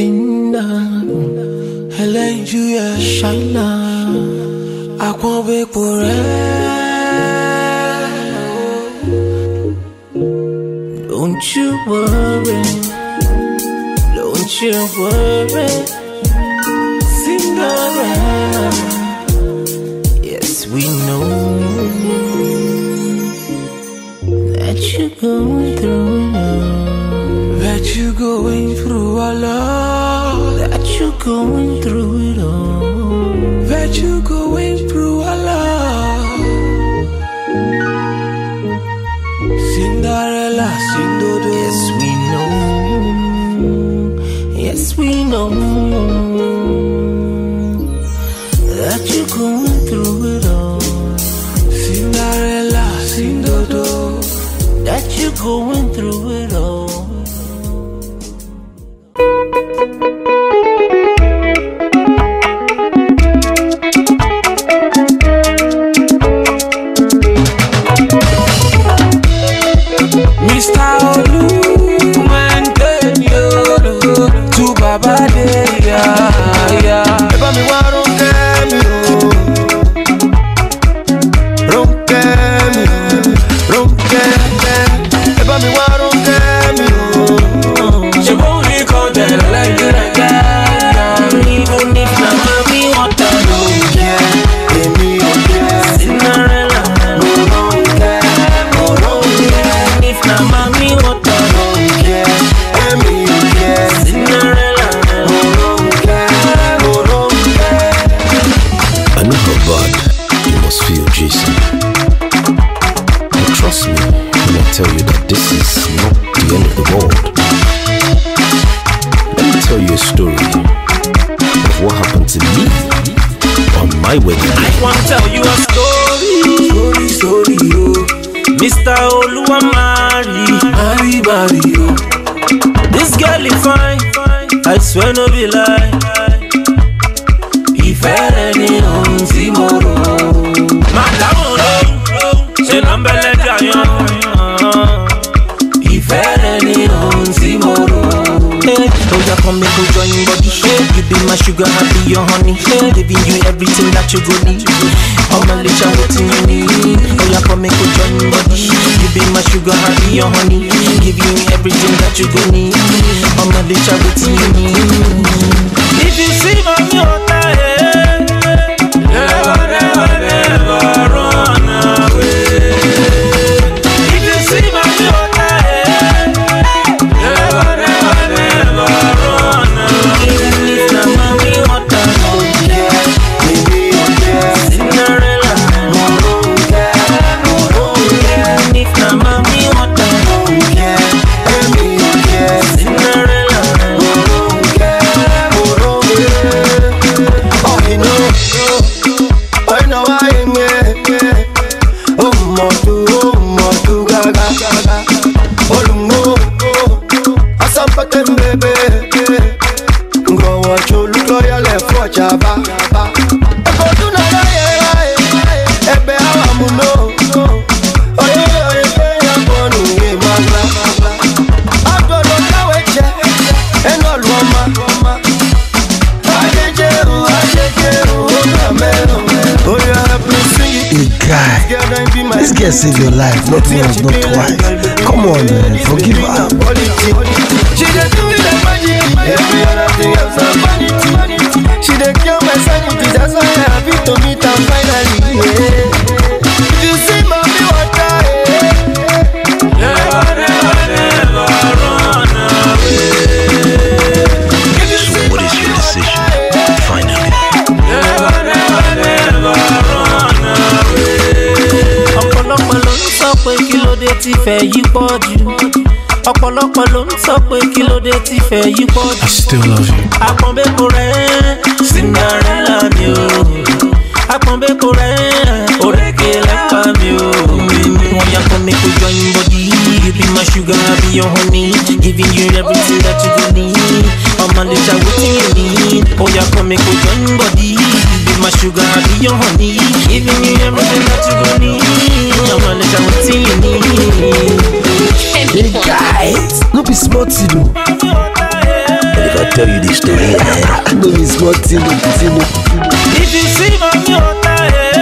Sinda, can't wait àpọ̀nbẹ́pọ̀ rẹ̀. Don't you worry, don't you worry, Cinderella. Yes, we know that you're going through. That you're going through a lot. Going through it all. That you're going through a lot. Cinderella, Cindodo. Yes, we know. Yes, we know that you're going through it all. Cinderella. That you're going through it all. Ya. ẹ I know how bad you must feel, Jason. But trust me when I tell you that this is not the end of the world. Let me tell you a story of what happened to me on my wedding I want to tell you a story. Story, story, oh, Mr. Oluwamari. Mari, Mari, oh. This girl is fine. I swear no be lie. Ìfẹ́ rẹ̀ my sugar, I be your honey. Giving you everything that you go need. I'ma you wetin you need. Come join. You be my sugar, I be your honey. You everything that you go need. I'ma wetin you need. If you see this girl saved your life, not once, not twice. Come on, eh, man, forgive her. She do it like magic. Every other thing else vanity. She cure my sanity. That's why I happy to meet am finally. Kí tí fẹ́ yí pọ̀ jù. ọ̀pọ̀lọpọ̀ ló ń sọ pé kí ló dé tí fẹ́ yí pọ̀ jù. still love you. àpọ̀nbẹ́kọ rẹ̀ Cinderella mi o. àpọ̀nbẹ́kọ rẹ̀ òrèké lẹ́pà mi o. wọ́n yà kọ́ mi kó join body. you be my sugar be your honey. giving you everything that you go need. ọmọ lè wetin you need. ó yà kọ́ mi kó join body. My sugar I be your honey. giving you everything that you go need. ọmọ lè ṣe wetin you need. Hey guys, no be small thing o. They got tell you the story. Eh? No be small thing, thing. If you see mommy water,